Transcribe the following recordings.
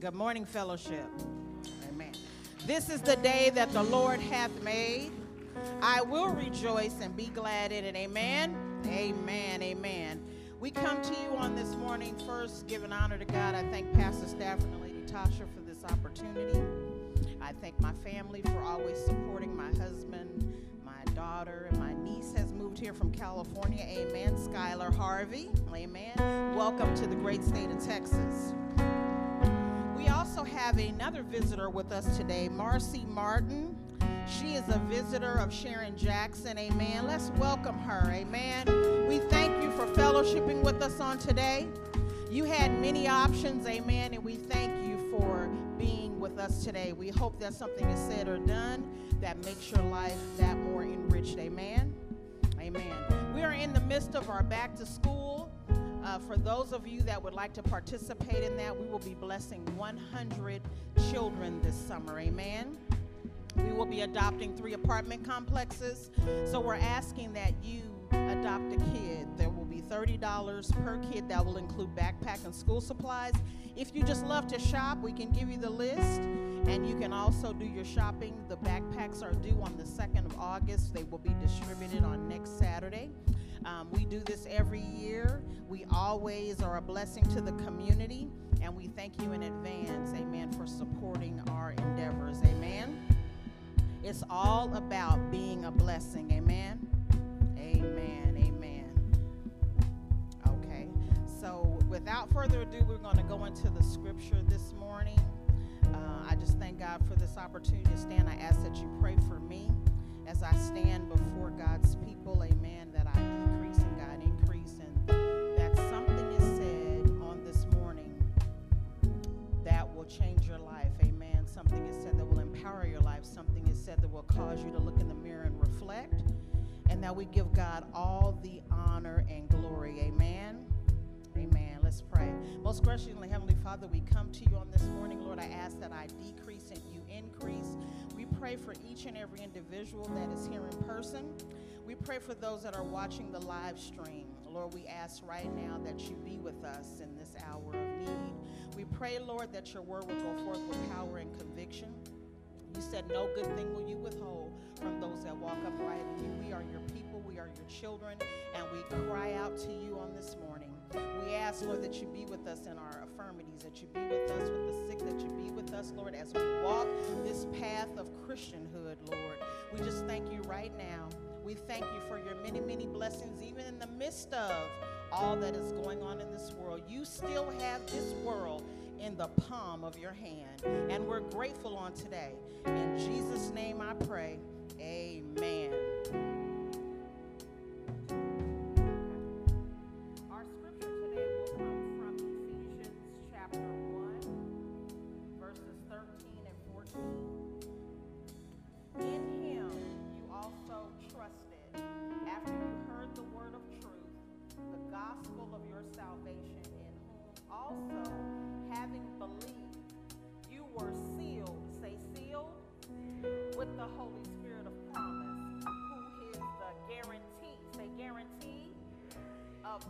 Good morning, fellowship. Amen. This is the day that the Lord hath made. I will rejoice and be glad in it. Amen. Amen. Amen. We come to you on this morning first, giving honor to God. I thank Pastor Stafford and Lady Tasha for this opportunity. I thank my family for always supporting my husband, my daughter, and my niece has moved here from California. Amen. Skylar Harvey. Amen. Welcome to the great state of Texas. Also have another visitor with us today, Marcy Martin. She is a visitor of Sharon Jackson. Amen. Let's welcome her. Amen. We thank you for fellowshipping with us on today. You had many options. Amen. And we thank you for being with us today. We hope that something is said or done that makes your life that more enriched. Amen. Amen. We are in the midst of our back to school. Uh, for those of you that would like to participate in that, we will be blessing 100 children this summer. Amen. We will be adopting three apartment complexes. So we're asking that you adopt a kid. There will be $30 per kid. That will include backpack and school supplies. If you just love to shop, we can give you the list. And you can also do your shopping. The backpacks are due on the 2nd of August. They will be distributed on next Saturday. Um, we do this every year. We always are a blessing to the community. And we thank you in advance, amen, for supporting our endeavors. Amen. It's all about being a blessing. Amen. Amen. Amen. Okay. So, without further ado, we're going to go into the scripture this morning. Uh, I just thank God for this opportunity to stand. I ask that you pray for me as I stand before God's people. Amen. That I decrease and God increase, and that something is said on this morning that will change your life. Amen. Something is said that will empower your life. Something is said that will cause you to look in the mirror and reflect. And that we give God all the honor and glory. Amen. Amen. Let's pray. Most graciously, Heavenly Father, we come to you on this morning. Lord, I ask that I decrease and you increase. Pray for each and every individual that is here in person. We pray for those that are watching the live stream. Lord, we ask right now that you be with us in this hour of need. We pray, Lord, that your word will go forth with power and conviction. You said, No good thing will you withhold from those that walk upright in you. We are your people, we are your children, and we cry out to you on this morning. We ask, Lord, that you be with us in our affirmities, that you be with us with the sick, that you be with us, Lord, as we walk this path of Christianhood, Lord. We just thank you right now. We thank you for your many, many blessings, even in the midst of all that is going on in this world. You still have this world in the palm of your hand. And we're grateful on today. In Jesus' name I pray. Amen.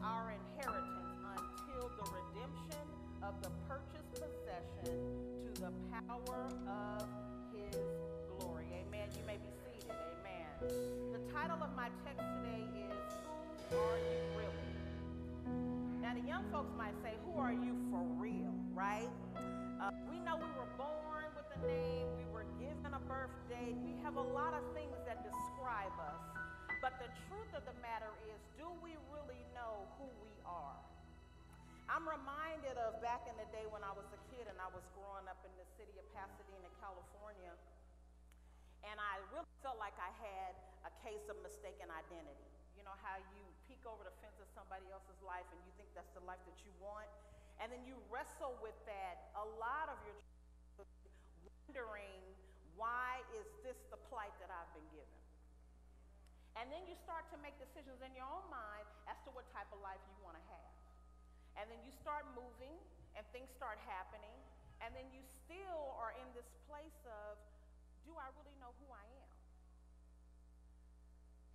Our inheritance until the redemption of the purchased possession to the power of his glory. Amen. You may be seated. Amen. The title of my text today is Who Are You Really? Now, the young folks might say, Who are you for real, right? Uh, we know we were born with a name, we were given a birth date, we have a lot of things that describe us. But the truth of the matter is, do we who we are? I'm reminded of back in the day when I was a kid and I was growing up in the city of Pasadena, California, and I really felt like I had a case of mistaken identity. You know how you peek over the fence of somebody else's life and you think that's the life that you want? And then you wrestle with that a lot of your wondering, why is this the plight that I've been given? And then you start to make decisions in your own mind as to what type of life you want to have. And then you start moving and things start happening. And then you still are in this place of, do I really know who I am?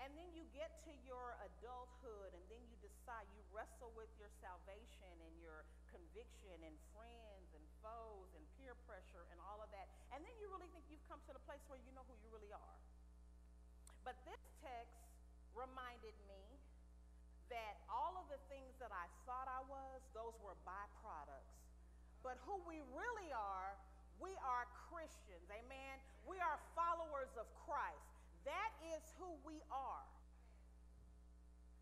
And then you get to your adulthood and then you decide, you wrestle with your salvation and your conviction and friends and foes and peer pressure and all of that. And then you really think you've come to the place where you know who you really are. But this text reminded me that all of the things that I thought I was, those were byproducts. But who we really are, we are Christians, amen? We are followers of Christ. That is who we are.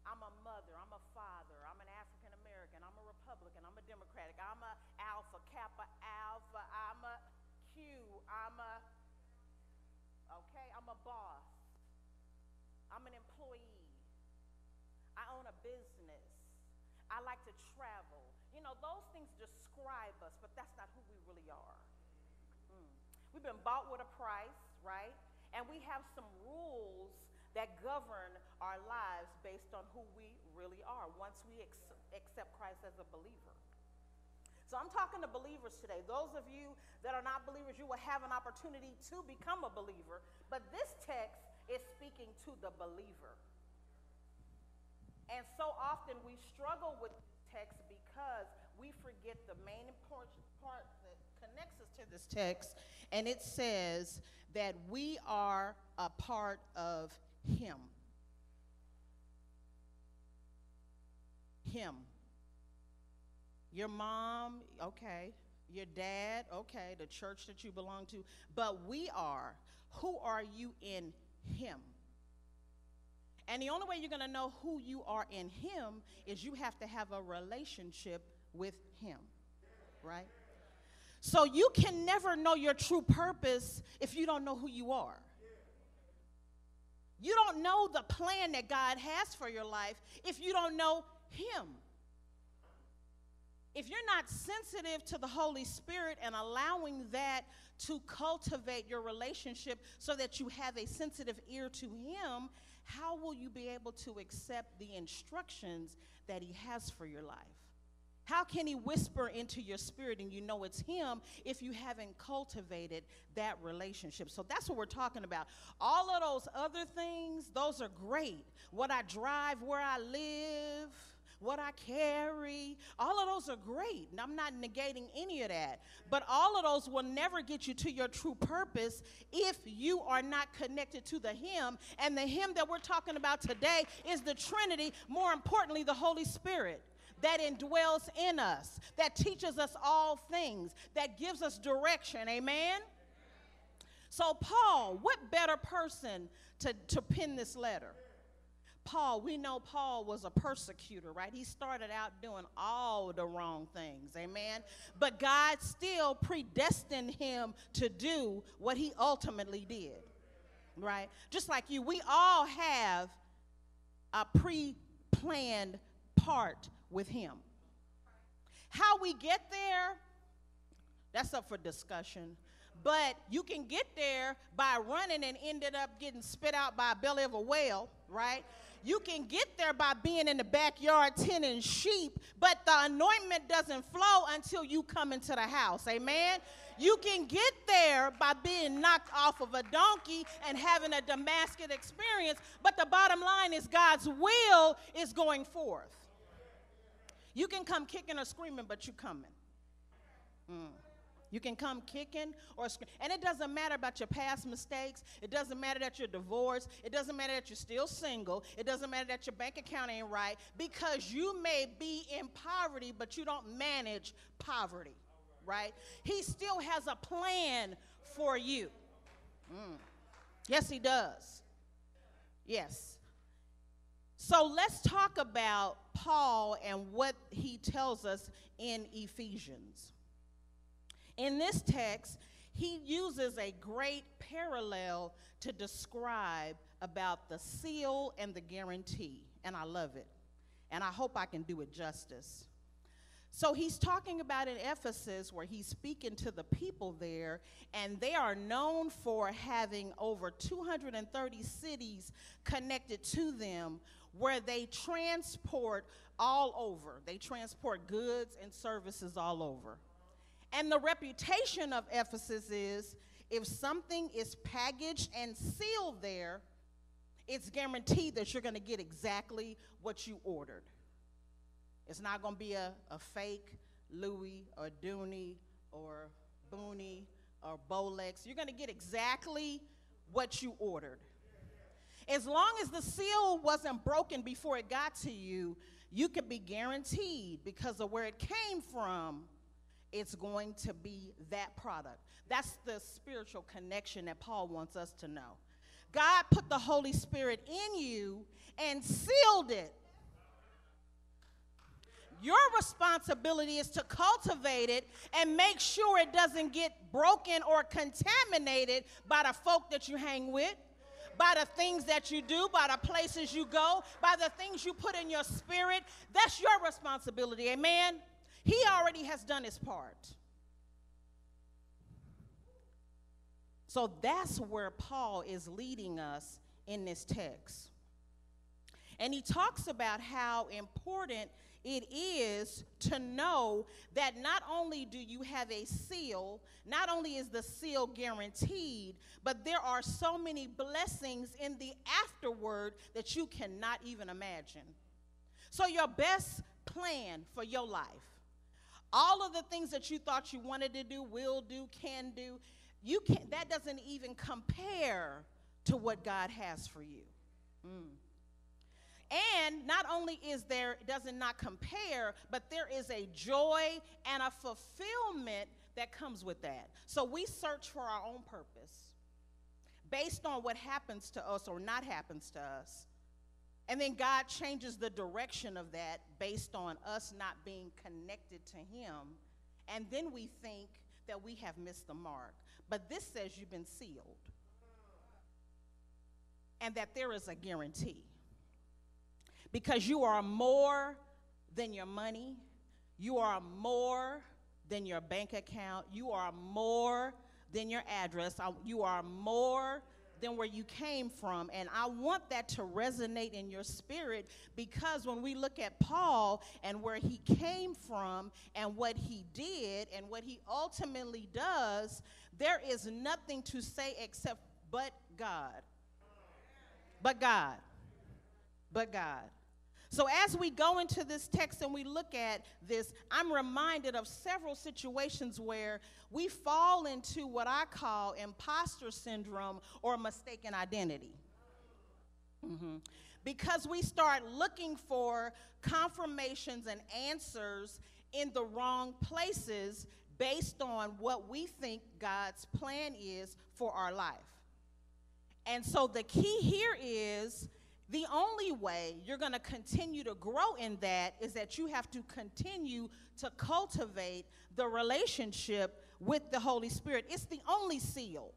I'm a mother, I'm a father, I'm an African American, I'm a Republican, I'm a Democratic, I'm a Alpha, Kappa, Alpha, I'm a Q, I'm a, okay, I'm a boss, I'm an employee, I own a business, I like to travel. You know, those things describe us, but that's not who we really are. Mm. We've been bought with a price, right? And we have some rules that govern our lives based on who we really are once we ex- accept Christ as a believer. So I'm talking to believers today. Those of you that are not believers, you will have an opportunity to become a believer. But this text is speaking to the believer. And so often we struggle with text because we forget the main important part that connects us to this text. And it says that we are a part of him. Him. Your mom, okay. Your dad, okay. The church that you belong to. But we are. Who are you in Him? And the only way you're going to know who you are in Him is you have to have a relationship with Him, right? So you can never know your true purpose if you don't know who you are. You don't know the plan that God has for your life if you don't know Him. If you're not sensitive to the Holy Spirit and allowing that to cultivate your relationship so that you have a sensitive ear to Him, how will you be able to accept the instructions that He has for your life? How can he whisper into your spirit and you know it's him if you haven't cultivated that relationship? So that's what we're talking about. All of those other things, those are great. What I drive, where I live, what I carry, all of those are great. And I'm not negating any of that. But all of those will never get you to your true purpose if you are not connected to the Him. And the Him that we're talking about today is the Trinity, more importantly, the Holy Spirit that indwells in us, that teaches us all things, that gives us direction. Amen? So, Paul, what better person to, to pen this letter? Paul, we know Paul was a persecutor, right? He started out doing all the wrong things, amen? But God still predestined him to do what he ultimately did, right? Just like you, we all have a pre planned part with Him. How we get there, that's up for discussion. But you can get there by running and ended up getting spit out by a belly of a whale, right? You can get there by being in the backyard tending sheep, but the anointment doesn't flow until you come into the house. Amen? You can get there by being knocked off of a donkey and having a Damascus experience, but the bottom line is God's will is going forth. You can come kicking or screaming, but you're coming. Mm. You can come kicking or screaming. And it doesn't matter about your past mistakes. It doesn't matter that you're divorced. It doesn't matter that you're still single. It doesn't matter that your bank account ain't right because you may be in poverty, but you don't manage poverty, right? He still has a plan for you. Mm. Yes, he does. Yes. So let's talk about Paul and what he tells us in Ephesians. In this text, he uses a great parallel to describe about the seal and the guarantee, and I love it. And I hope I can do it justice. So he's talking about in Ephesus where he's speaking to the people there, and they are known for having over 230 cities connected to them where they transport all over. They transport goods and services all over. And the reputation of Ephesus is if something is packaged and sealed there, it's guaranteed that you're going to get exactly what you ordered. It's not going to be a, a fake Louis or Dooney or Booney or Bolex. You're going to get exactly what you ordered. As long as the seal wasn't broken before it got to you, you could be guaranteed because of where it came from, it's going to be that product. That's the spiritual connection that Paul wants us to know. God put the Holy Spirit in you and sealed it. Your responsibility is to cultivate it and make sure it doesn't get broken or contaminated by the folk that you hang with by the things that you do, by the places you go, by the things you put in your spirit. That's your responsibility. Amen. He already has done his part. So that's where Paul is leading us in this text. And he talks about how important it is to know that not only do you have a seal, not only is the seal guaranteed, but there are so many blessings in the afterward that you cannot even imagine. So, your best plan for your life, all of the things that you thought you wanted to do, will do, can do, you can that doesn't even compare to what God has for you. Mm. And not only is there, does it not compare, but there is a joy and a fulfillment that comes with that. So we search for our own purpose based on what happens to us or not happens to us. And then God changes the direction of that based on us not being connected to Him. And then we think that we have missed the mark. But this says you've been sealed. And that there is a guarantee. Because you are more than your money, you are more than your bank account, you are more than your address, uh, you are more than where you came from. And I want that to resonate in your spirit because when we look at Paul and where he came from and what he did and what he ultimately does, there is nothing to say except but God. But God. But God. So, as we go into this text and we look at this, I'm reminded of several situations where we fall into what I call imposter syndrome or mistaken identity. Mm-hmm. Because we start looking for confirmations and answers in the wrong places based on what we think God's plan is for our life. And so the key here is the only way you're going to continue to grow in that is that you have to continue to cultivate the relationship with the Holy Spirit. It's the only seal.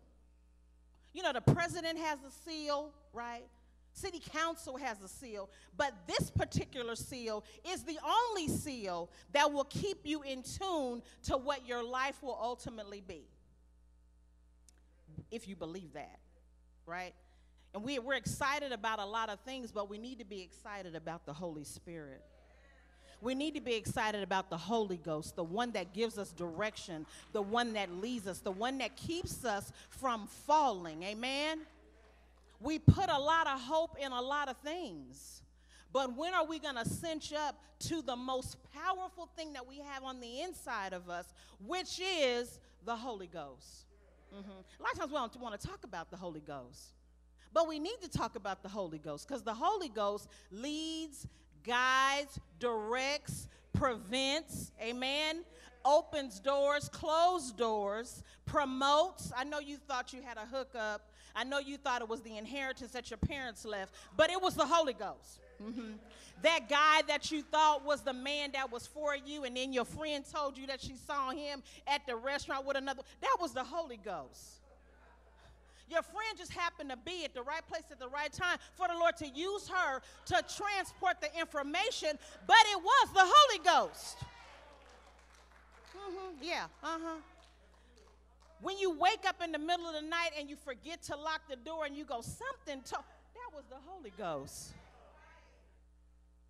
You know, the president has a seal, right? City council has a seal, but this particular seal is the only seal that will keep you in tune to what your life will ultimately be. If you believe that, right? And we, we're excited about a lot of things, but we need to be excited about the Holy Spirit. We need to be excited about the Holy Ghost, the one that gives us direction, the one that leads us, the one that keeps us from falling. Amen? We put a lot of hope in a lot of things. But when are we going to cinch up to the most powerful thing that we have on the inside of us, which is the Holy Ghost? Mm-hmm. A lot of times we don't want to talk about the Holy Ghost. But we need to talk about the Holy Ghost because the Holy Ghost leads, guides, directs, prevents, amen, opens doors, closes doors, promotes. I know you thought you had a hookup. I know you thought it was the inheritance that your parents left, but it was the Holy Ghost. Mm-hmm. That guy that you thought was the man that was for you, and then your friend told you that she saw him at the restaurant with another, that was the Holy Ghost. Your friend just happened to be at the right place at the right time for the Lord to use her to transport the information, but it was the Holy Ghost. Mm-hmm, yeah, uh huh. When you wake up in the middle of the night and you forget to lock the door and you go, something, to-, that was the Holy Ghost.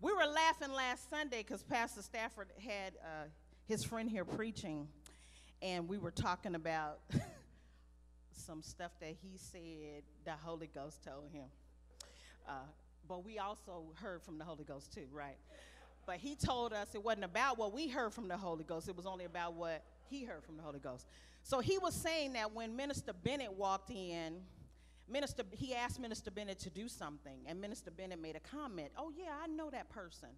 We were laughing last Sunday because Pastor Stafford had uh, his friend here preaching, and we were talking about some stuff that he said the Holy Ghost told him. Uh, but we also heard from the Holy Ghost too, right? But he told us it wasn't about what we heard from the Holy Ghost, it was only about what he heard from the Holy Ghost. So he was saying that when Minister Bennett walked in, Minister, he asked Minister Bennett to do something, and Minister Bennett made a comment. Oh, yeah, I know that person.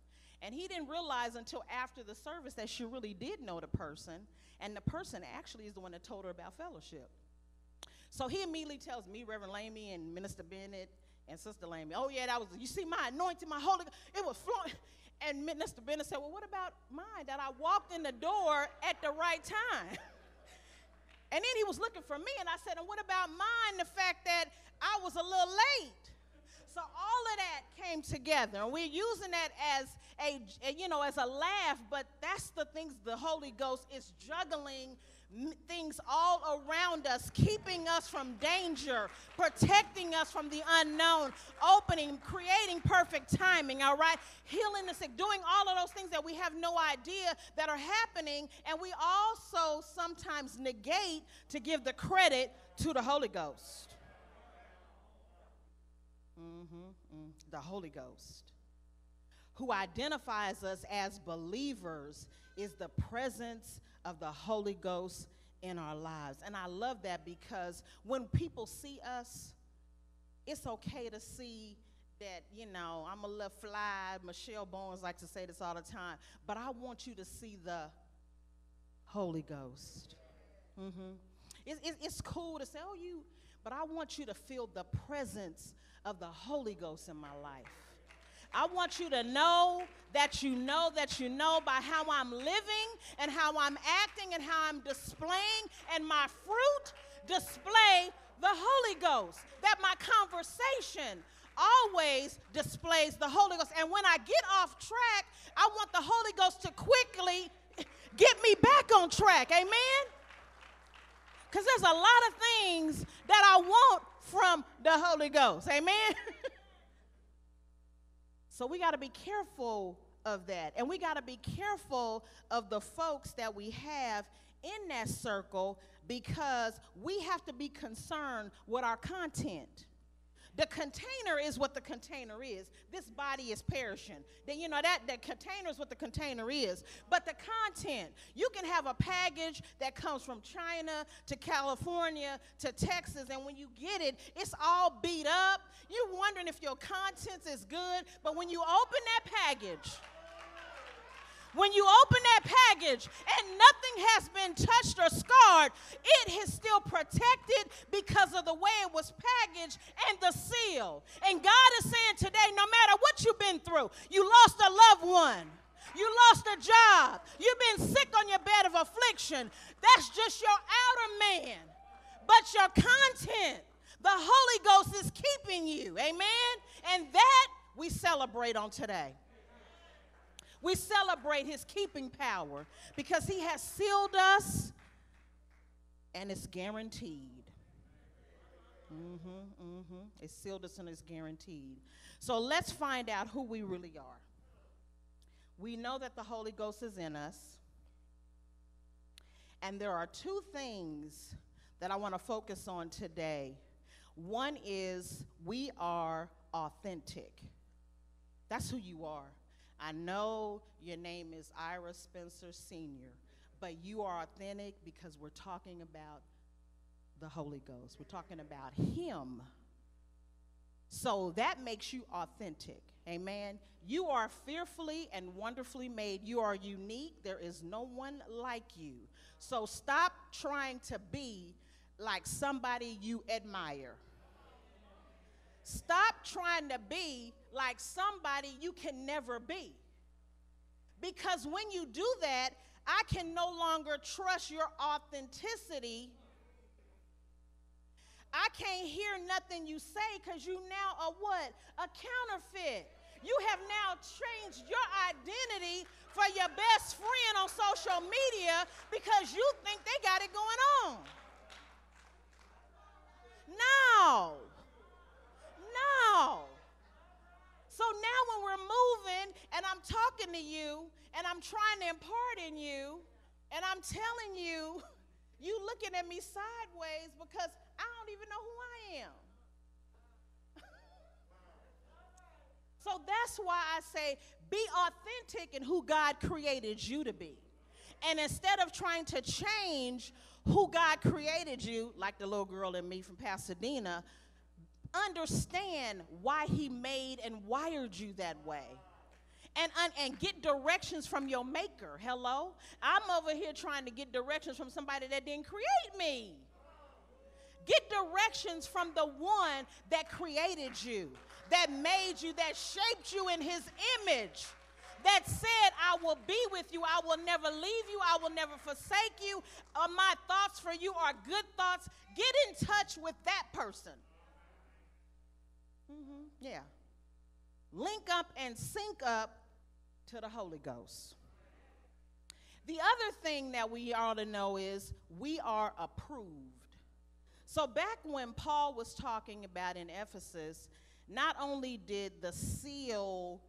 And he didn't realize until after the service that she really did know the person, and the person actually is the one that told her about fellowship. So he immediately tells me, Reverend Lamy, and Minister Bennett, and Sister Lamy, oh, yeah, that was, you see, my anointing, my holy, it was flowing. And Minister Bennett said, well, what about mine? That I walked in the door at the right time. And then he was looking for me, and I said, And what about mine? The fact that I was a little late. So all of that came together, and we're using that as a, you know, as a laugh, but that's the things the Holy Ghost is juggling things all around us, keeping us from danger, protecting us from the unknown, opening, creating perfect timing, all right? Healing the sick, doing all of those things that we have no idea that are happening. And we also sometimes negate to give the credit to the Holy Ghost. Mm-hmm, mm, the Holy Ghost, who identifies us as believers, is the presence of the Holy Ghost in our lives. And I love that because when people see us, it's okay to see that, you know, I'm a little fly. Michelle Bowens likes to say this all the time. But I want you to see the Holy Ghost. Mm-hmm. It, it, it's cool to say, oh, you, but I want you to feel the presence of the Holy Ghost in my life. I want you to know that you know that you know by how I'm living and how I'm acting and how I'm displaying, and my fruit display the Holy Ghost. That my conversation always displays the Holy Ghost. And when I get off track, I want the Holy Ghost to quickly get me back on track. Amen? Because there's a lot of things that I want from the Holy Ghost. Amen? So we got to be careful of that. And we got to be careful of the folks that we have in that circle because we have to be concerned with our content. The container is what the container is. This body is perishing. Then you know that the container is what the container is. But the content, you can have a package that comes from China to California to Texas, and when you get it, it's all beat up. You're wondering if your contents is good, but when you open that package, when you open that package and nothing has been touched or scarred, it is still protected because of the way it was packaged and the seal. And God is saying today no matter what you've been through, you lost a loved one. You lost a job. You've been sick on your bed of affliction. That's just your outer man. But your content, the Holy Ghost is keeping you. Amen? And that we celebrate on today. We celebrate his keeping power because he has sealed us and it's guaranteed. Mm-hmm, mm-hmm. It's sealed us and it's guaranteed. So let's find out who we really are. We know that the Holy Ghost is in us. And there are two things that I want to focus on today. One is we are authentic. That's who you are. I know your name is Ira Spencer Sr., but you are authentic because we're talking about the Holy Ghost. We're talking about Him. So that makes you authentic. Amen. You are fearfully and wonderfully made. You are unique. There is no one like you. So stop trying to be like somebody you admire. Stop trying to be like somebody you can never be. Because when you do that, I can no longer trust your authenticity. I can't hear nothing you say because you now are what? A counterfeit. You have now changed your identity for your best friend on social media because you think they got it going on. No. No. So now when we're moving and I'm talking to you and I'm trying to impart in you and I'm telling you, you looking at me sideways because I don't even know who I am. so that's why I say be authentic in who God created you to be. And instead of trying to change who God created you, like the little girl in me from Pasadena, understand why He made and wired you that way. And, and, get directions from your maker. Hello? I'm over here trying to get directions from somebody that didn't create me. Get directions from the one that created you, that made you, that shaped you in his image that said, I will be with you, I will never leave you, I will never forsake you. Uh, my thoughts for you are good thoughts. Get in touch with that person. Mm-hmm. Yeah. Link up and sync up to the Holy Ghost. The other thing that we ought to know is we are approved. So, back when Paul was talking about in Ephesus, not only did the seal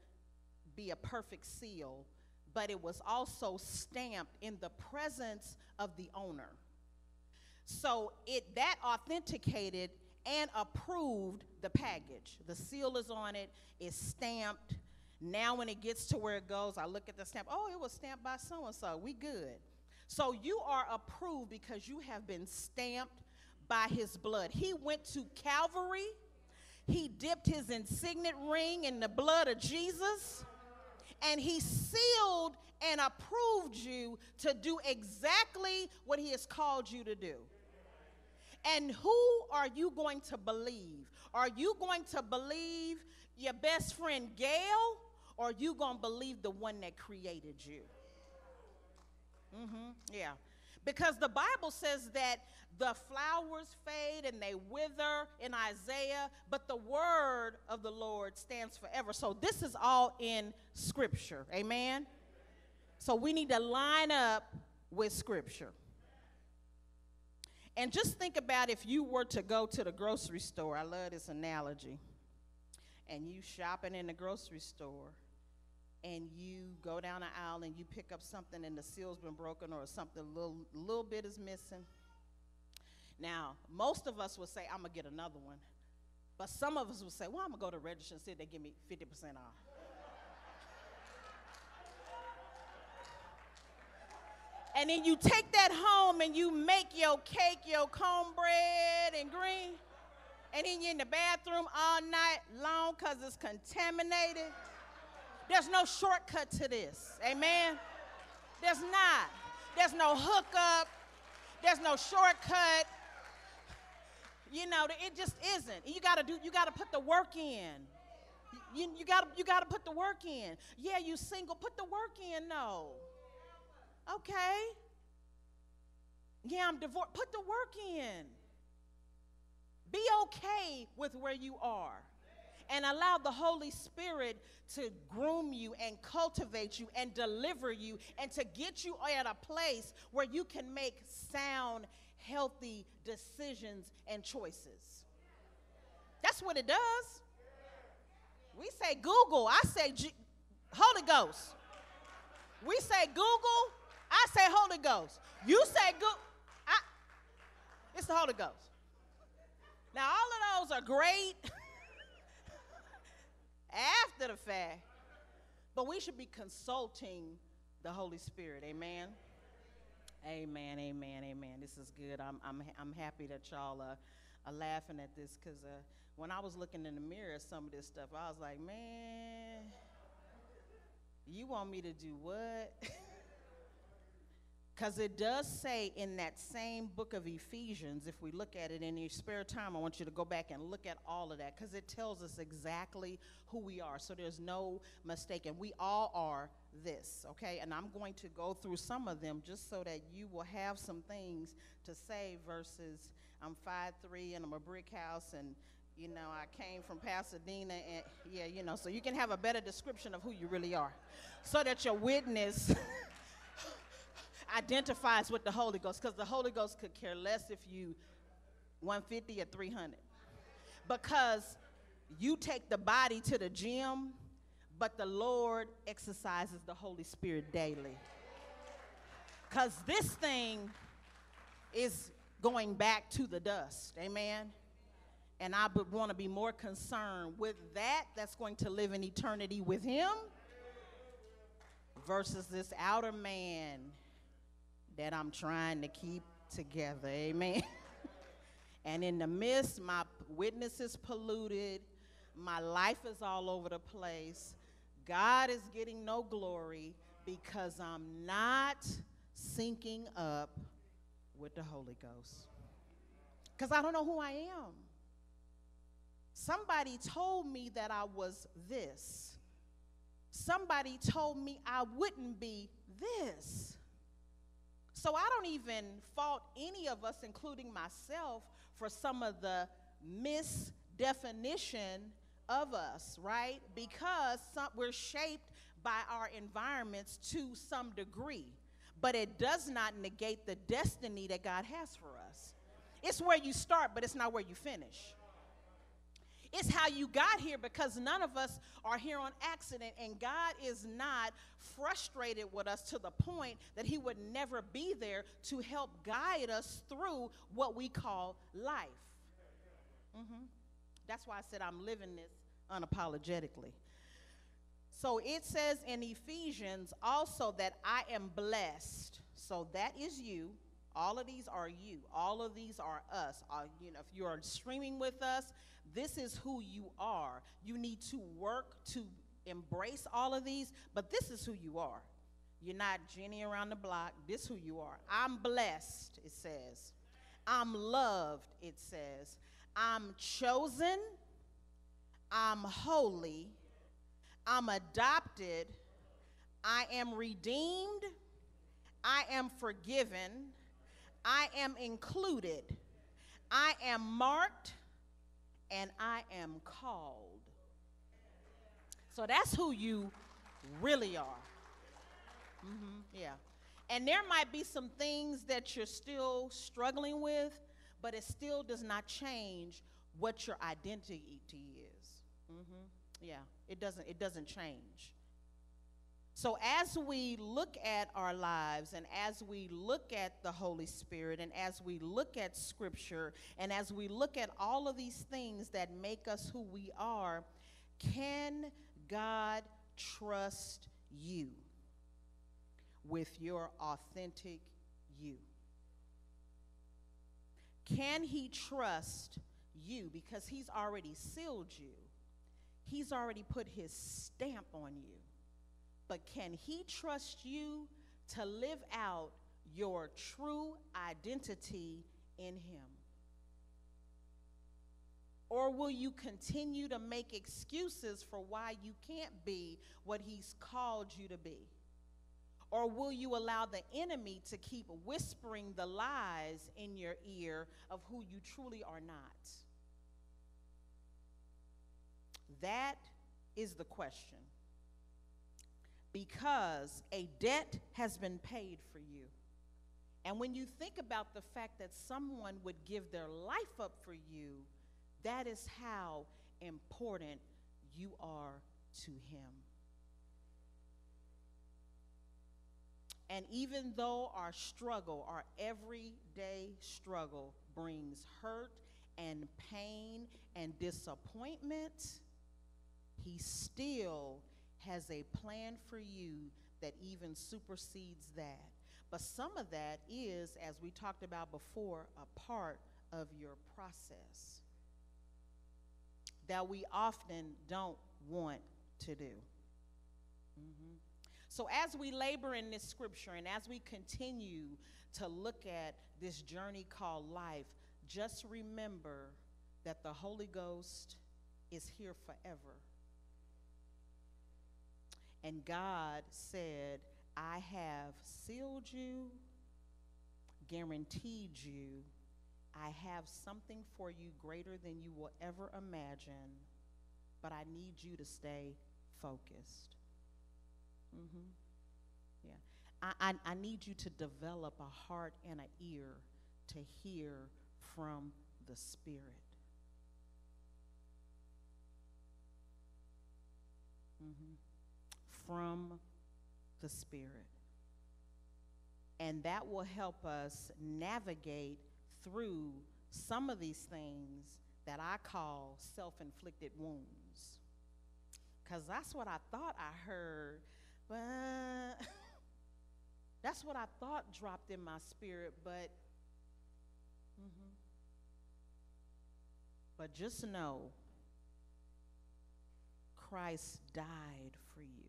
be a perfect seal, but it was also stamped in the presence of the owner. So it that authenticated and approved the package. The seal is on it, it's stamped. Now when it gets to where it goes, I look at the stamp. Oh, it was stamped by so and so. We good. So you are approved because you have been stamped by his blood. He went to Calvary. He dipped his insignet ring in the blood of Jesus and he sealed and approved you to do exactly what he has called you to do. And who are you going to believe? Are you going to believe your best friend Gail, or are you going to believe the one that created you? Mm-hmm. Yeah. Because the Bible says that the flowers fade and they wither in Isaiah, but the word of the Lord stands forever. So this is all in Scripture. Amen? So we need to line up with Scripture. And just think about if you were to go to the grocery store. I love this analogy. And you shopping in the grocery store and you go down an aisle and you pick up something and the seal's been broken or something a little, little bit is missing now, most of us would say, I'm going to get another one. But some of us would say, well, I'm going to go to register and see if they give me 50% off. and then you take that home and you your cake, your cornbread and green. And then you're in the bathroom all night long because it's contaminated. There's no shortcut to this. Amen? There's not. There's no hookup. There's no shortcut. You know, it just isn't. You got to do. You got to put the work in. You, you got you got to put the work in. Yeah, you single. Put the work in. No. Okay. Yeah, I'm divorced. Put the work in. Be okay with where you are. And allow the Holy Spirit to groom you and cultivate you and deliver you and to get you at a place where you can make sound healthy decisions and choices. That's what it does. We say Google, I say G- Holy Ghost. We say Google, I say Holy Ghost. You say Google, it's the Holy Ghost. Now, all of those are great after the fact, but we should be consulting the Holy Spirit. Amen. Amen, amen, amen. This is good. I'm, I'm, I'm happy that y'all uh, are laughing at this because uh, when I was looking in the mirror at some of this stuff, I was like, man, you want me to do what? Because it does say in that same book of Ephesians, if we look at it in your spare time, I want you to go back and look at all of that because it tells us exactly who we are. So there's no mistake. And we all are this, okay? And I'm going to go through some of them just so that you will have some things to say versus I'm five three and I'm a brick house and you know, I came from Pasadena and yeah, you know, so you can have a better description of who you really are. So that your witness identifies with the Holy Ghost because the Holy Ghost could care less if you 150 or 300. Because you take the body to the gym, but the Lord exercises the Holy Spirit daily. Because this thing is going back to the dust. Amen. And I would want to be more concerned with that that's going to live in eternity with Him versus this outer man that I'm trying to keep together. Amen. and in the midst, my witness is polluted, my life is all over the place. God is getting no glory because I'm not syncing up with the Holy Ghost. Because I don't know who I am. Somebody told me that I was this. Somebody told me I wouldn't be this. So I don't even fault any of us, including myself, for some of the misdefinition of us, right? Because some, we're shaped by our environments to some degree, but it does not negate the destiny that God has for us. It's where you start, but it's not where you finish. It's how you got here because none of us are here on accident, and God is not frustrated with us to the point that He would never be there to help guide us through what we call life. Mm-hmm. That's why I said I'm living this unapologetically. So it says in Ephesians also that I am blessed. So that is you. All of these are you. All of these are us. Uh, you know, if you are streaming with us, this is who you are. You need to work to embrace all of these, but this is who you are. You're not Jenny around the block. This who you are. I'm blessed, it says. I'm loved, it says. I'm chosen. I'm holy. I'm adopted. I am redeemed. I am forgiven. I am included. I am marked and I am called. So that's who you really are. Mm-hmm, yeah. And there might be some things that you're still struggling with, but it still does not change what your identity is. Mm-hmm. Yeah, it doesn't. It doesn't change. So, as we look at our lives and as we look at the Holy Spirit and as we look at Scripture and as we look at all of these things that make us who we are, can God trust you with your authentic you? Can He trust you because He's already sealed you? He's already put His stamp on you but can He trust you to live out your true identity in Him? Or will you continue to make excuses for why you can't be what He's called you to be? Or will you allow the enemy to keep whispering the lies in your ear of who you truly are not? That is the question because a debt has been paid for you. And when you think about the fact that someone would give their life up for you, that is how important you are to him. And even though our struggle, our everyday struggle, brings hurt and pain and disappointment, he still has a plan for you that even supersedes that. But some of that is, as we talked about before, a part of your process that we often don't want to do. Mm-hmm. So, as we labor in this scripture and as we continue to look at this journey called life, just remember that the Holy Ghost is here forever and God said, I have sealed you, guaranteed you, I have something for you greater than you will ever imagine, but I need you to stay focused. Mm-hmm. Yeah. I, I, I need you to develop a heart and an ear to hear from the Spirit. Mm-hmm from the Spirit. And that will help us navigate through some of these things that I call self inflicted wounds. Because that's what I thought I heard. But that's what I thought dropped in my spirit, but. Mm-hmm. But just know Christ died for you.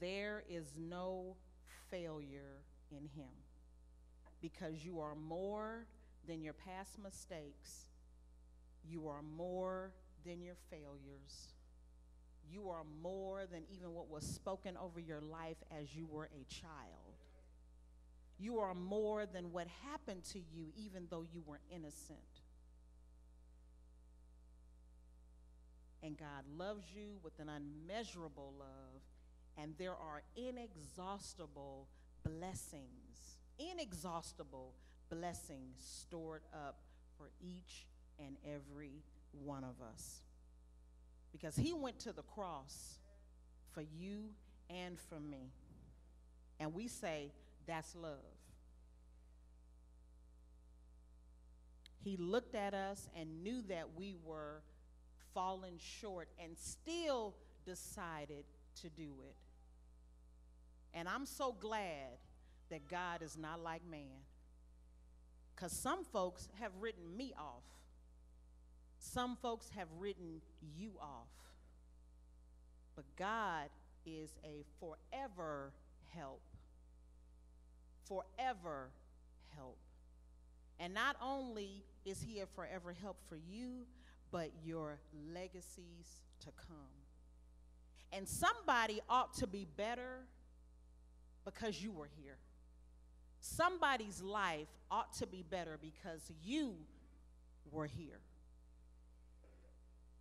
There is no failure in him because you are more than your past mistakes, you are more than your failures. You are more than even what was spoken over your life as you were a child. You are more than what happened to you, even though you were innocent. And God loves you with an unmeasurable love, and there are inexhaustible blessings, inexhaustible blessings stored up for each and every one of us. Because He went to the cross for you and for me. And we say, that's love. He looked at us and knew that we were fallen short and still decided to do it. And I'm so glad that God is not like man. Because some folks have written me off, some folks have written you off. But God is a forever help. Forever help. And not only is He a forever help for you, but your legacies to come. And somebody ought to be better because you were here. Somebody's life ought to be better because you were here.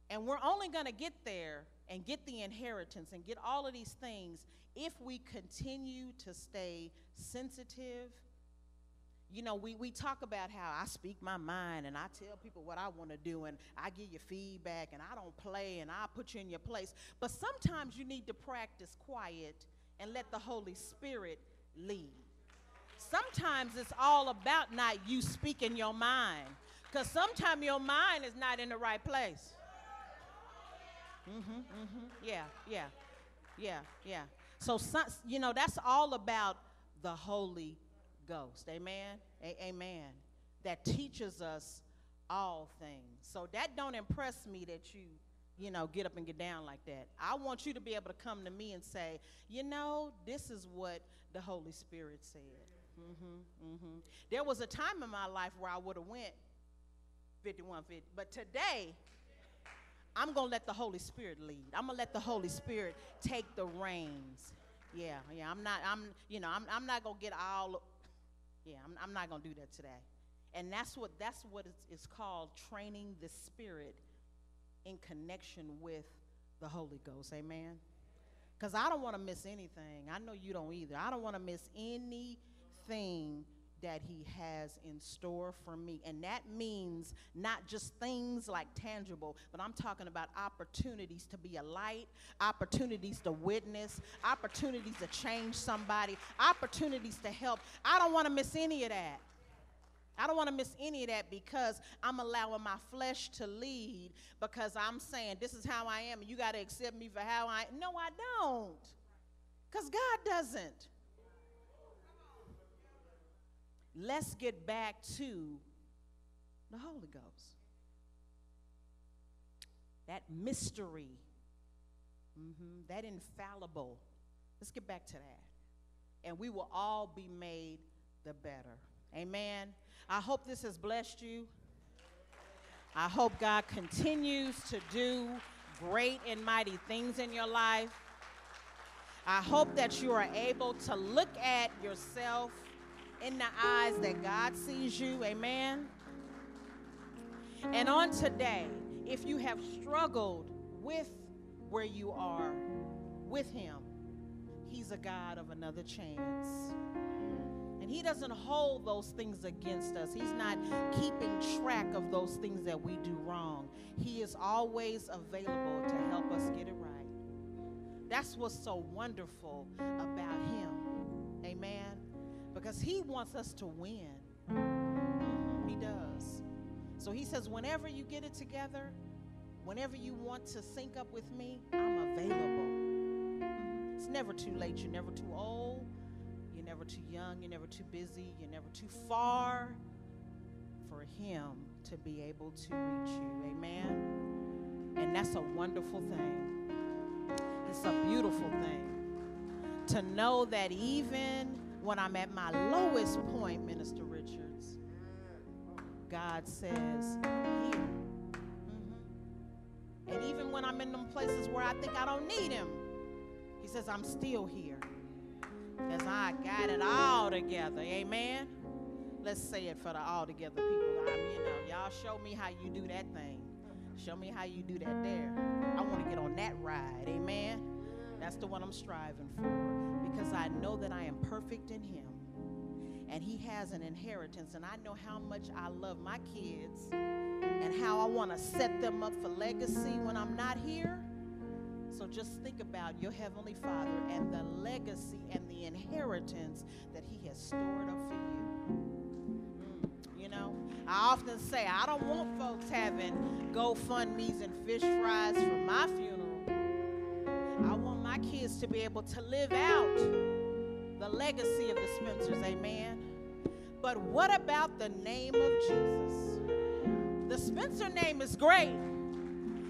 And we're only going to get there and get the inheritance and get all of these things if we continue to stay sensitive you know, we, we talk about how I speak my mind and I tell people what I want to do and I give you feedback and I don't play and I put you in your place. But sometimes you need to practice quiet and let the Holy Spirit lead. Sometimes it's all about not you speaking your mind because sometimes your mind is not in the right place. Mm-hmm, mm-hmm. Yeah, yeah, yeah, yeah. So, you know, that's all about the Holy Ghost. Amen. A- amen. That teaches us all things. So that don't impress me that you, you know, get up and get down like that. I want you to be able to come to me and say, you know, this is what the Holy Spirit said. Mm-hmm, mm-hmm. There was a time in my life where I would have went 5150, but today I'm gonna let the Holy Spirit lead. I'm gonna let the Holy Spirit take the reins. Yeah, yeah. I'm not. I'm. You know. I'm. I'm not gonna get all yeah, I'm, I'm not to do that today. And that's what that's what it's, it's called training the spirit in connection with the Holy Ghost. Amen. Because I don't want to miss anything. I know you don't either. I don't want to miss anything that he has in store for me. And that means not just things like tangible, but I'm talking about opportunities to be a light, opportunities to witness, opportunities to change somebody, opportunities to help. I don't want to miss any of that. I don't want to miss any of that because I'm allowing my flesh to lead because I'm saying this is how I am and you got to accept me for how I am. No, I don't. Cuz God doesn't let's get back to the Holy Ghost. That mystery, mm-hmm, that infallible. Let's get back to that. And we will all be made the better. Amen. I hope this has blessed you. I hope God continues to do great and mighty things in your life. I hope that you are able to look at yourself in the eyes that God sees you. Amen. And on today, if you have struggled with where you are with Him, He's a God of another chance. And He doesn't hold those things against us. He's not keeping track of those things that we do wrong. He is always available to help us get it right. That's what's so wonderful about Him. Amen because he wants us to win. Mm, he does. So he says, whenever you get it together, whenever you want to sync up with me, I'm available. It's never too late. You're never too old never too young, you're never too busy, you're never too far for Him to be able to reach you. Amen. And that's a wonderful thing. It's a beautiful thing to know that even when I'm at my lowest point, Minister Richards, God says, Here. Mm-hmm. And even when I'm in them places where I think I don't need Him, He says, I'm still here. Because I got it all together. Amen. Let's say it for the all together people. I you know, y'all show me how you do that thing. Show me how you do that there. I want to get on that ride. Amen. That's the one I'm striving for because I know that I am perfect in Him and He has an inheritance. And I know how much I love my kids and how I want to set them up for legacy when I'm not here. So just think about your Heavenly Father and the legacy and the inheritance that He has stored up for you. Mm, you know, I often say I don't want folks having GoFundMe's and fish fries for my funeral. I want my kids to be able to live out the legacy of the Spencers, amen. But what about the name of Jesus? The Spencer name is great,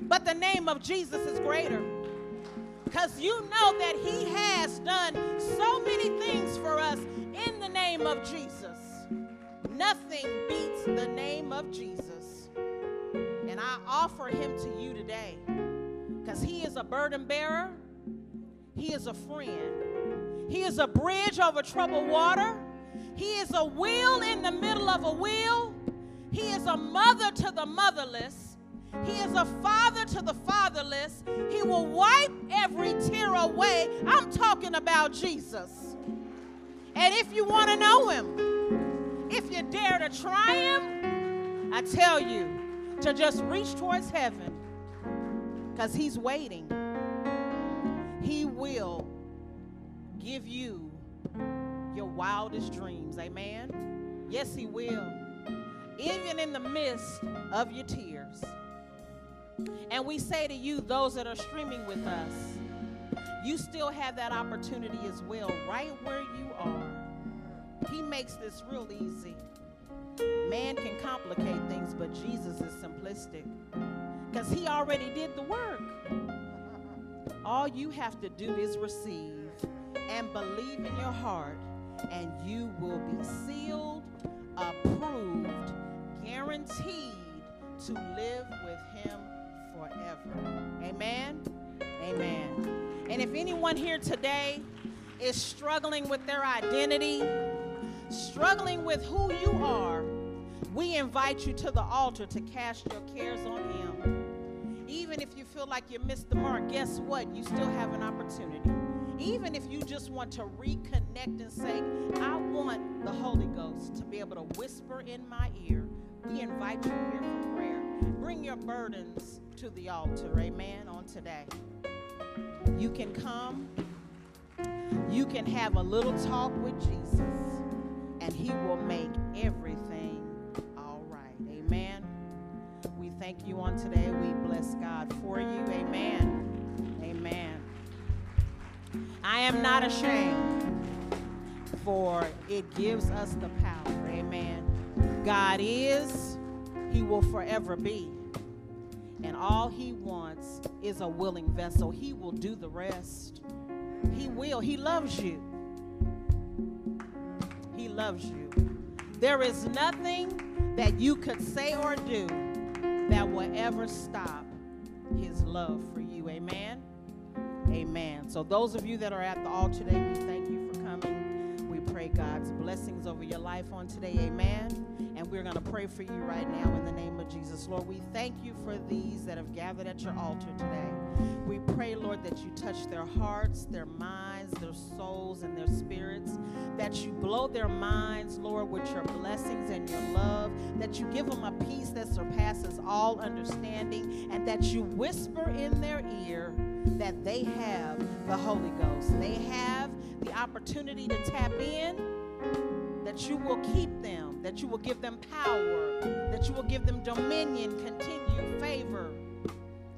but the name of Jesus is greater because you know that He has done so many things for us in the name of Jesus. Nothing beats the name of Jesus. And I offer Him to you today because He is a burden bearer, He is a friend, He is a bridge over troubled water, He is a wheel in the middle of a wheel, He is a mother to the motherless. He is a father to the fatherless. He will wipe every tear away. I'm talking about Jesus. And if you want to know him, if you dare to try him, I tell you to just reach towards heaven because he's waiting. He will give you your wildest dreams. Amen. Yes, he will. Even in the midst of your tears. And we say to you, those that are streaming with us, you still have that opportunity as well, right where you are. He makes this real easy. Man can complicate things, but Jesus is simplistic because he already did the work. All you have to do is receive and believe in your heart, and you will be sealed, approved, guaranteed to live with him forever. Amen. Amen. And if anyone here today is struggling with their identity, struggling with who you are, we invite you to the altar to cast your cares on Him. Even if you feel like you missed the mark, guess what? You still have an opportunity. Even if you just want to reconnect and say, I want the Holy Ghost to be able to whisper in my ear, we invite you here for prayer. Bring your burdens to the altar, amen, on today. You can come, you can have a little talk with Jesus, and He will make everything all right, amen. We thank you on today. We bless God for you, amen. Amen. I am not ashamed, for it gives us the power, amen. God is, He will forever be and all he wants is a willing vessel. He will do the rest. He will. He loves you. He loves you. There is nothing that you could say or do that will ever stop his love for you. Amen. Amen. So, those of you that are at the altar today, we thank God's blessings over your life on today. Amen. And we're going to pray for you right now in the name of Jesus. Lord, we thank you for these that have gathered at your altar today. We pray, Lord, that you touch their hearts, their minds, their souls, and their spirits. That you blow their minds, Lord, with your blessings and your love. That you give them a peace that surpasses all understanding. And that you whisper in their ear that they have the Holy Ghost. They have the opportunity to tap in, that you will keep them, that you will give them power, that you will give them dominion, continued favor.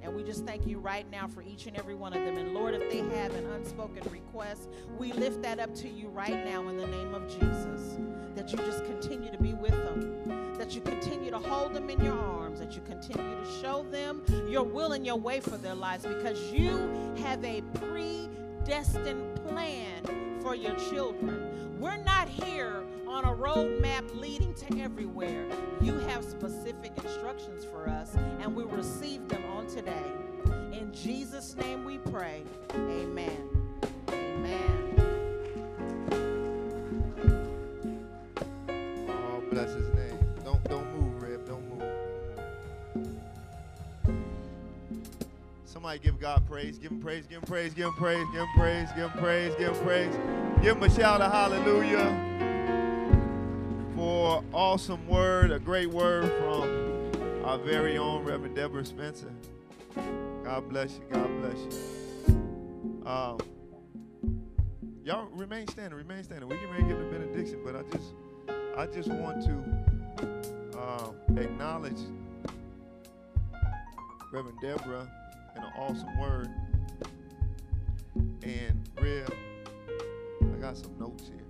And we just thank you right now for each and every one of them. And Lord, if they have an unspoken request, we lift that up to you right now in the name of Jesus. That you just continue to be with them, that you continue to hold them in your arms, that you continue to show them your will and your way for their lives because you have a predestined plan for your children. We're not here on a roadmap leading to everywhere. You have specific instructions for us, and we receive them on today. In Jesus' name we pray. Amen. Amen. Oh, bless his name. Don't don't move, Reb. Don't move. Somebody give God praise. Give him praise. Give him praise. Give him praise. Give him praise. Give him praise. Give him praise. Give him a shout of hallelujah for awesome word, a great word from our very own Reverend Deborah Spencer. God bless you. God bless you. Um, y'all remain standing. Remain standing. We can ready to the benediction, but I just I just want to um, acknowledge Reverend Deborah and an awesome word. And Rev, I got some notes here.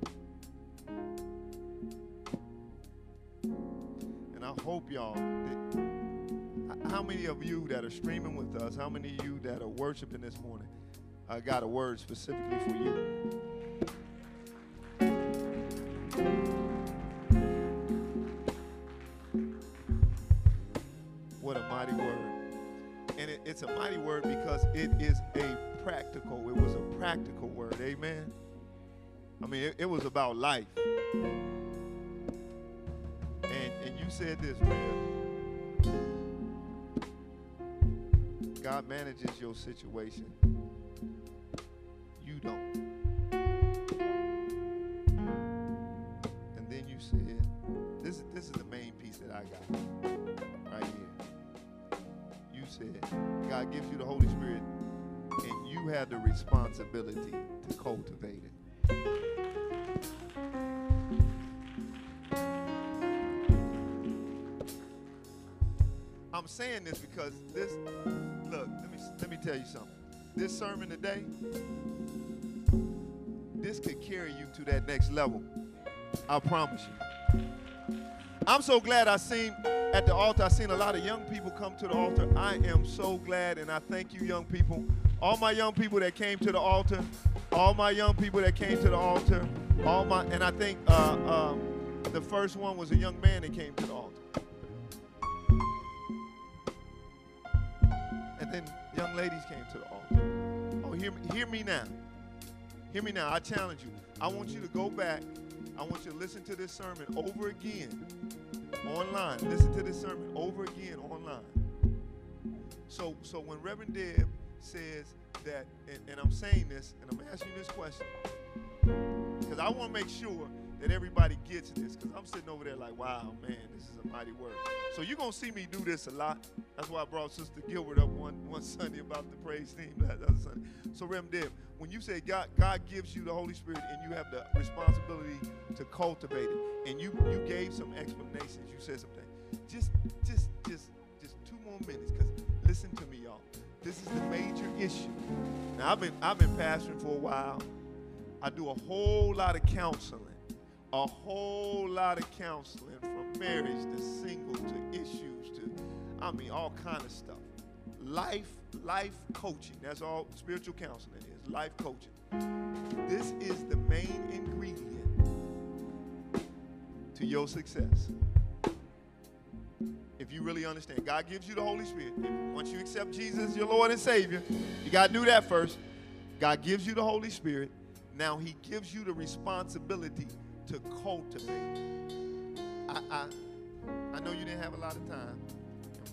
I hope y'all, that, how many of you that are streaming with us, how many of you that are worshiping this morning, I got a word specifically for you? What a mighty word. And it, it's a mighty word because it is a practical, it was a practical word. Amen. I mean, it, it was about life. And, you said this, man. God manages your situation. You don't. And then you said, this, this is the main piece that I got right here. You said, God gives you the Holy Spirit, and you have the responsibility to cultivate it. I'm saying this because this, look, let me let me tell you something. This sermon today, this could carry you to that next level. I promise you. I'm so glad I seen at the altar, I seen a lot of young people come to the altar. I am so glad and I thank you, young people. All my young people that came to the altar, all my young people that came to the altar, all my, and I think uh, um, the first one was a young man that came to the altar. Ladies came to the altar. Oh, hear me, hear me now. Hear me now. I challenge you. I want you to go back. I want you to listen to this sermon over again online. Listen to this sermon over again online. So, so when Reverend Deb says that, and, and I'm saying this, and I'm asking this question, because I want to make sure that everybody gets this, because I'm sitting over there like, wow, man, this is a mighty word. So you're going to see me do this a lot. That's why I brought Sister Gilbert up one, one Sunday about the praise team. That was Sunday. So, Reverend Deb, when you say God, God gives you the Holy Spirit and you have the responsibility to cultivate it, and you, you gave some explanations, you said something. Just, just, just, just two more minutes, because listen to me, y'all. This is the major issue. Now, I've been, I've been pastoring for a while. I do a whole lot of counseling, a whole lot of counseling from marriage to single to issues to, I mean, all kind of stuff. Life, life coaching. That's all spiritual counseling is. Life coaching. This is the main ingredient to your success. If you really understand, God gives you the Holy Spirit. If, once you accept Jesus as your Lord and Savior, you got to do that first. God gives you the Holy Spirit. Now He gives you the responsibility to cultivate. I, I, I know you didn't have a lot of time,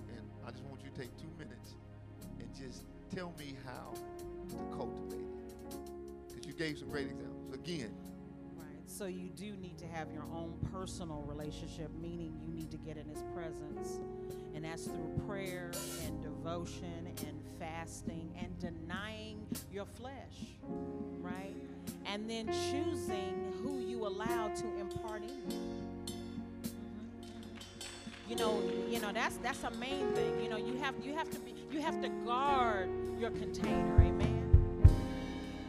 and I just want you to take two minutes and just tell me how to cultivate it. Because you gave some great examples. Again, Right. So you do need to have your own personal relationship, meaning you need to get in his presence. And that's through prayer and devotion and fasting and denying your flesh. Right? And then choosing who you allow to impart in you. You know, you know that's that's a main thing. You know, you have you have to be you have to guard your container, amen.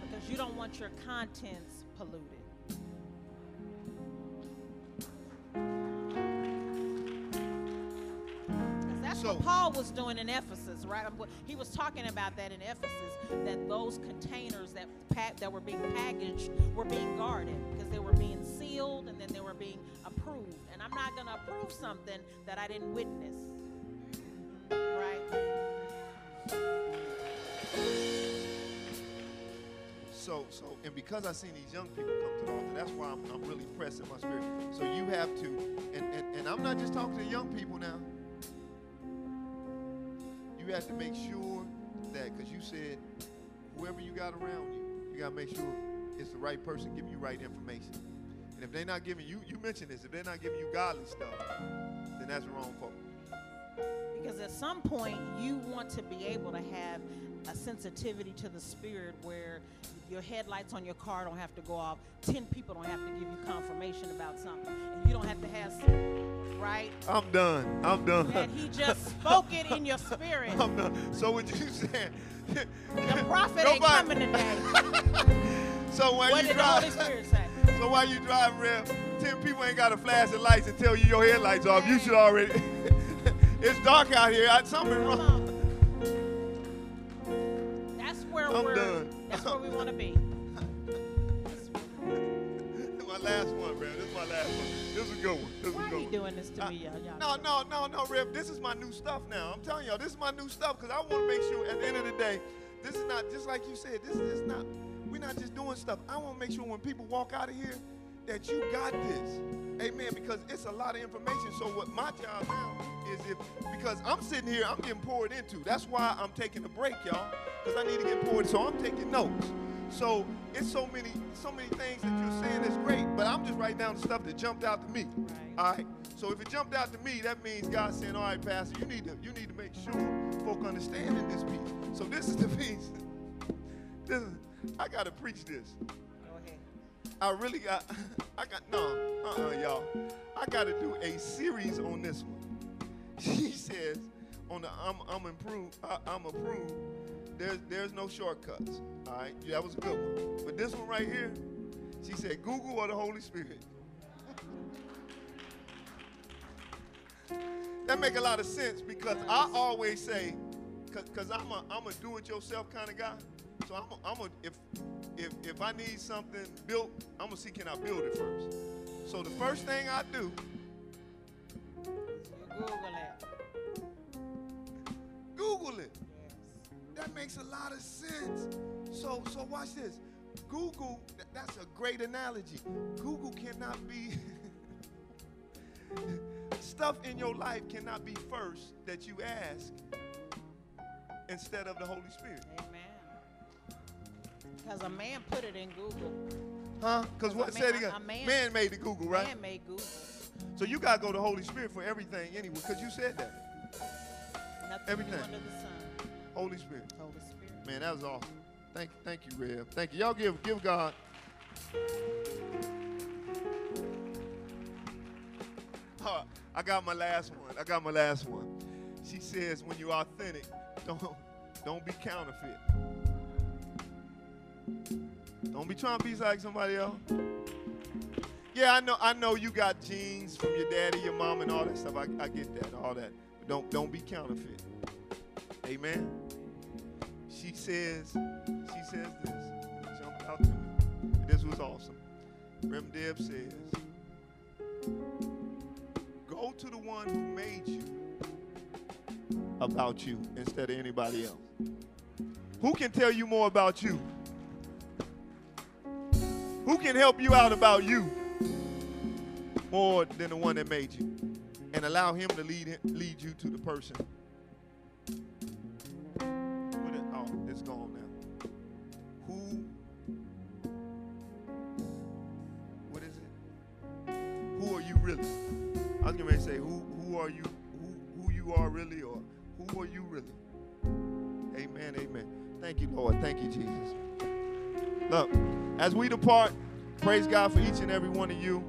Because you don't want your contents polluted. That's So- what Paul was doing in Ephesus, right? He was talking about that in Ephesus, that those containers that pa- that were being packaged were being guarded because they were being sealed and then they were being approved. And I'm not going to approve something that I didn't witness, right? So, so, and because I've seen these young people come to the altar, that's why I'm, I'm really pressing my spirit. So you have to, and, and, and I'm not just talking to young people now. You have to make sure that, because you said, whoever you got around you, you got to make sure it's the right person giving you right information. And if they're not giving you, you mentioned this, if they're not giving you godly stuff, then that's wrong folk. Because at some point, you want to be able to have a sensitivity to the spirit where your headlights on your car don't have to go off. Ten people don't have to give you confirmation about something. And you don't have to have, some, right? I'm done. I'm done. That he just spoke it in your spirit. I'm done. So what you saying? The prophet ain't coming today. So when What you did the Holy Spirit say? so while you drive, Rev, ten people ain't got a flash of lights and tell you your headlights off. You should already. it's dark out here. Something wrong. On. That's where I'm done. That's where we want to be. my last one, Rev. This is my last one. This is a good one. This is Why a are you one. doing this to Uh, me, y'all? y'all? No, no, no, no, Rev. This is my new stuff now. I'm telling y'all, this is my new stuff because I want to make sure at the end of the day, this is not just like you said. This is just not. We're not just doing stuff. I want to make sure when people walk out of here that you got this. Amen. Because it's a lot of information. So what my job now is if because I'm sitting here, I'm getting poured into. That's why I'm taking a break, y'all. Because I need to get poured. So I'm taking notes. So it's so many, so many things that you're saying is great, but I'm just writing down the stuff that jumped out to me. Right. All right. So if it jumped out to me, that means God saying, "All right, Pastor, you need to you need to make sure folk understand in this piece." So this is the piece. This is I gotta preach this. I really got. I got no. Uh-uh, y'all. I gotta do a series on this one. She says on the I'm I'm improved. I, I'm approved. There's there's no shortcuts. All right. Yeah, that was a good one. But this one right here, she said Google or the Holy Spirit. that make a lot of sense because I always say, because I'm a I'm a do-it-yourself kind of guy. So I'm I'm a if if if I need something built, I'm gonna see can I build it first. So the first thing I do, Google it. Google it. Yes. That makes a lot of sense. So so watch this. Google, th- that's a great analogy. Google cannot be stuff in your life cannot be first that you ask instead of the Holy Spirit. Amen. Because a man put it in Google. Huh? Because what man- said again? a man- man made the Google, right? Man made Google. So you gotta go to Holy Spirit for everything anyway, because you said that. Nothing Everything. under the sun. Holy Spirit. Holy Spirit. Man, that was awesome. Thank, you. thank you, Rev. Thank you. Y'all give, give God. Uh, I got my last one. I got my last one. She says, when you're authentic, don't, don't be counterfeit. Don't be trying to be like somebody else. Yeah, I know. I know you got genes from your daddy, your mom, and all that stuff. I, I get that, all that. But don't, don't be counterfeit. Amen she says, she says this. It jumped out to me. This was awesome. Rev Deb says, go to the one who made you about you instead of anybody else. Who can tell you more about you? Who can help you out about you more than the one that made you? And allow him to lead, lead you to the person it, oh, it's gone now. Who? What is it? Who are you really? I was ready to say who who are you who who you are really or who are you really? Amen, amen. Thank you, Lord. Thank you, Jesus. Look, as we depart, praise God for each and every one of you.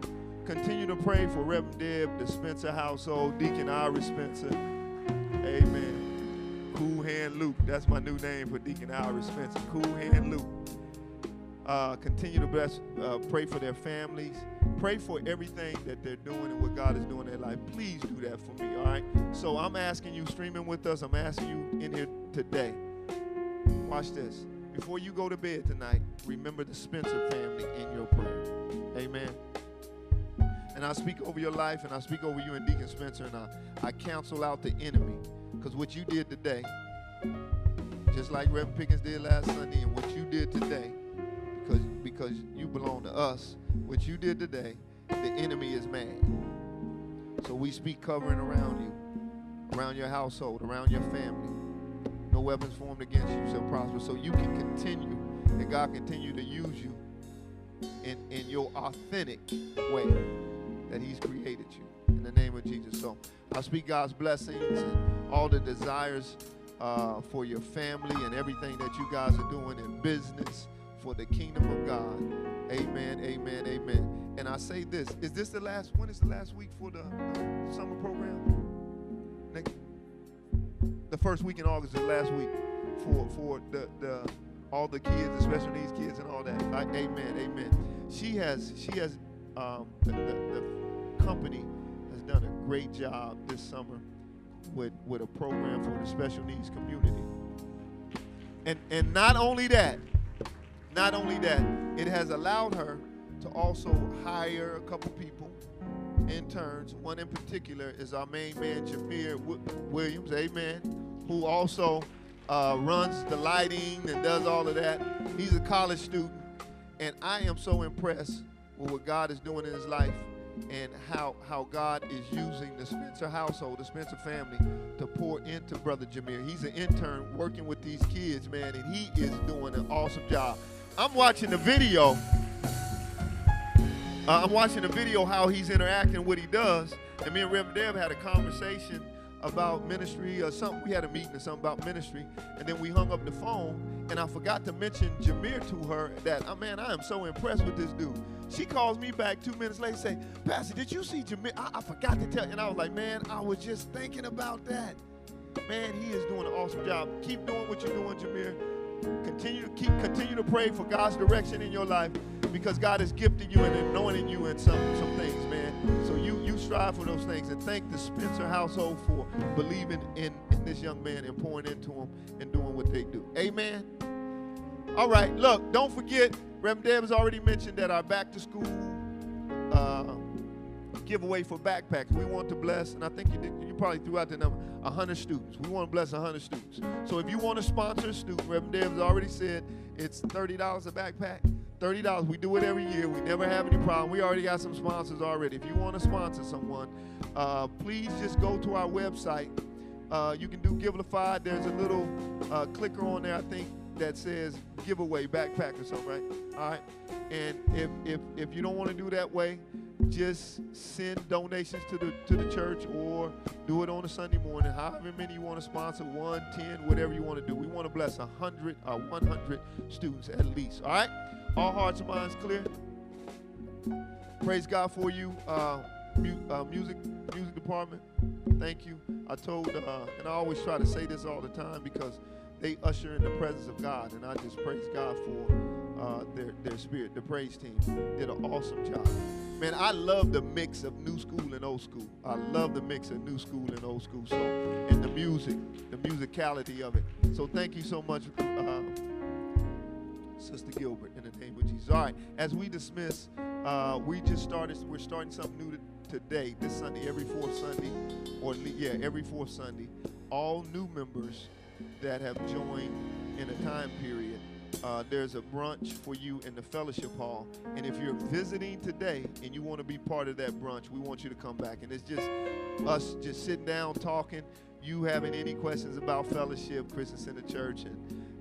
continue to pray for Reverend Deb, the Spencer household, Deacon Iris Spencer. Amen. Cool Hand Luke. That's my new name for Deacon Iris Spencer. Cool Hand Luke. Uh, continue to bless, uh, pray for their families. Pray for everything that they're doing and what God is doing in their life. Please do that for me, all right? So I'm asking you, streaming with us, I'm asking you in here today. Watch this. Before you go to bed tonight, remember the Spencer family in your prayer. Amen. And I speak over your life and I speak over you and Deacon Spencer and I, I counsel out the enemy. Because what you did today, just like Reverend Pickens did last Sunday, and what you did today, because because you belong to us, what you did today, the enemy is mad. So we speak covering around you, around your household, around your family. No weapons formed against you shall prosper. So you can continue, and God continue to use you in, in your authentic way that He's created you. In the name of Jesus. So I speak God's blessings and all the desires uh, for your family and everything that you guys are doing in business for the kingdom of God. Amen, amen, amen. And I say this: Is this the last? When is the last week for the uh, summer program? The first week in August is the last week for for the the all the kids, the special needs kids, and all that. I, amen, amen. She has she has um, the, the, the company has done a great job this summer with with a program for the special needs community. And and not only that, not only that, it has allowed her to also hire a couple people, interns. One in particular is our main man, Jameer Williams, amen, who also uh, runs the lighting and does all of that. He's a college student, and I am so impressed with what God is doing in his life and how how God is using the Spencer household, the Spencer family, to pour into Brother Jameer. He's an intern working with these kids, man, and he is doing an awesome job. I'm watching the video. Uh, I'm watching the video how he's interacting, what he does, and me and Reverend Deb had a conversation about ministry or something. We had a meeting or something about ministry, and then we hung up the phone, and I forgot to mention Jameer to her that, oh, man, I am so impressed with this dude. She calls me back two minutes later, say, Pastor, did you see Jameer? I, I forgot to tell you. And I was like, man, I was just thinking about that. Man, he is doing an awesome job. Keep doing what you're doing, Jameer. Continue to keep continue to pray for God's direction in your life because God has gifted you and anointed you in some some things, man. So you you strive for those things and thank the Spencer household for believing in, in this young man and pouring into him and doing what they do. Amen. All right, look, don't forget, Reverend Deb has already mentioned that our back to school uh, giveaway for backpacks. We want to bless, and I think you did, you probably threw out the number, 100 students. We want to bless 100 students. So if you want to sponsor a student, Reverend has already said it's $30 a backpack. $30. We do it every year. We never have any problem. We already got some sponsors already. If you want to sponsor someone, uh, please just go to our website. Uh, you can do Givelify. There's a little uh, clicker on there, I think, that says giveaway backpack or something, right? All right. And if if if you don't want to do that way, just send donations to the to the church or do it on a Sunday morning. However many you want to sponsor, one, ten, whatever you want to do. We want to bless hundred or uh, 100 students at least. All right. All hearts and minds clear. Praise God for you, uh, mu- uh, music music department. Thank you. I told, uh, and I always try to say this all the time because they usher in the presence of God, and I just praise God for uh, their their spirit. The praise team did an awesome job. Man, I love the mix of new school and old school. I love the mix of new school and old school. So, and the music, the musicality of it. So, thank you so much, uh, Sister Gilbert, in the name of Jesus. All right, as we dismiss, uh, we just started. We're starting something new today, this Sunday, every fourth Sunday, or yeah, every fourth Sunday. All new members that have joined in a time period, uh, there's a brunch for you in the fellowship hall. And if you're visiting today and you want to be part of that brunch, we want you to come back. And it's just us just sitting down talking. You having any questions about fellowship, Christian Center Church, and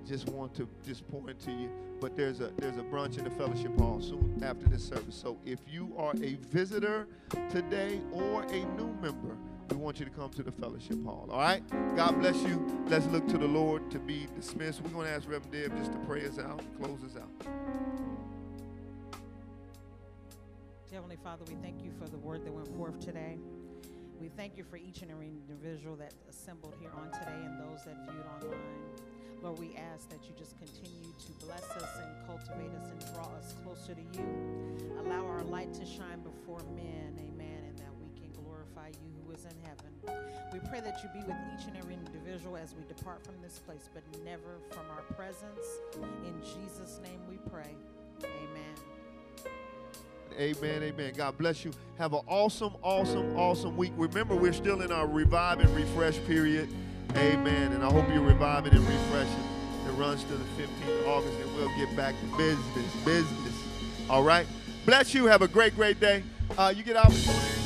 just want to just pour into you. But there's a there's a brunch in the fellowship hall soon after this service. So if you are a visitor today or a new member, we want you to come to the fellowship hall. All right? God bless you. Let's look to the Lord to be dismissed. We're going to ask Reverend Deb just to pray us out, close us out. Heavenly Father, we thank you for the word that went forth today. We thank you for each and every individual that assembled here on today and those that viewed online. Lord, we ask that you just continue to bless us and cultivate us and draw us closer to you. Allow our light to shine before men, amen, is in heaven. We pray that you be with each and every individual as we depart from this place, but never from our presence. In Jesus' name we pray. Amen. Amen, amen. God bless you. Have an awesome, awesome, awesome week. Remember, we're still in our revive and refresh period. Amen. And I hope you're reviving and refreshing. It runs to the 15th of August, and we'll get back to business. Business. All right. Bless you. Have a great, great day. Uh, you get opportunity,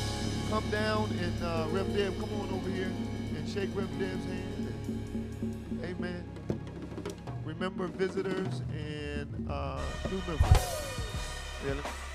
come down and uh, Rev Deb, come on over here and shake Rev Deb's hand. Amen. Remember visitors and uh, new members. Really?